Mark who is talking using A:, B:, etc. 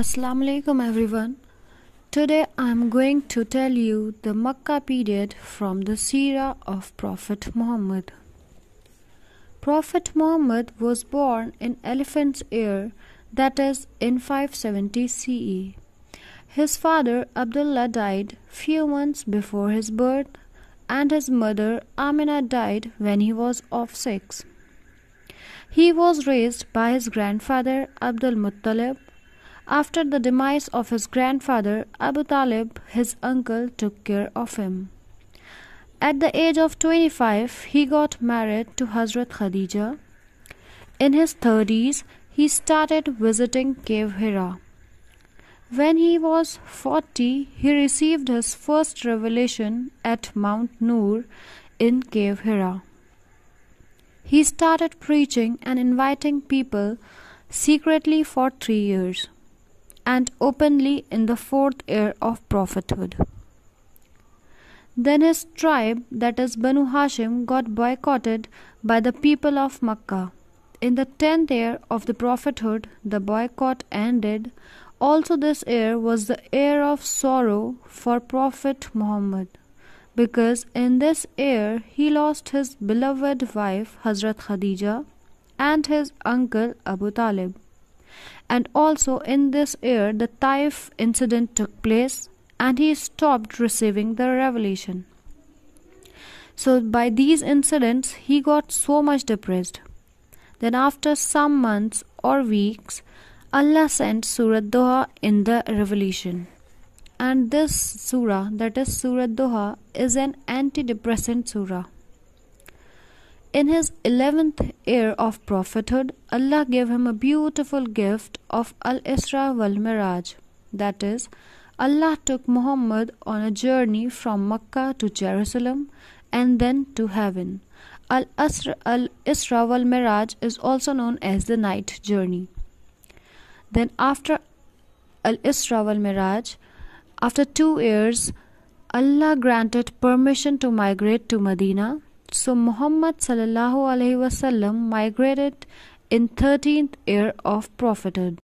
A: Assalamu alaikum everyone. Today I am going to tell you the Makkah period from the Seerah of Prophet Muhammad. Prophet Muhammad was born in Elephant's Year, that is in 570 CE. His father Abdullah died few months before his birth and his mother Amina died when he was of 6. He was raised by his grandfather Abdul Muttalib after the demise of his grandfather Abu Talib, his uncle took care of him. At the age of 25, he got married to Hazrat Khadija. In his 30s, he started visiting Cave Hira. When he was 40, he received his first revelation at Mount Nur in Cave Hira. He started preaching and inviting people secretly for three years and openly in the fourth year of prophethood. Then his tribe, that is Banu Hashim, got boycotted by the people of Makkah. In the tenth year of the prophethood, the boycott ended. Also, this year was the year of sorrow for Prophet Muhammad, because in this year he lost his beloved wife Hazrat Khadija and his uncle Abu Talib and also in this year the Taif incident took place and he stopped receiving the revelation. So, by these incidents, he got so much depressed. Then, after some months or weeks, Allah sent Surah Doha in the revelation. And this surah, that is Surah Doha, is an antidepressant surah. In his eleventh year of prophethood, Allah gave him a beautiful gift of Al Isra wal Miraj. That is, Allah took Muhammad on a journey from Mecca to Jerusalem and then to heaven. Al Isra wal Miraj is also known as the night journey. Then, after Al Isra wal Miraj, after two years, Allah granted permission to migrate to Medina so Muhammad sallallahu alaihi wasallam migrated in 13th year of prophethood.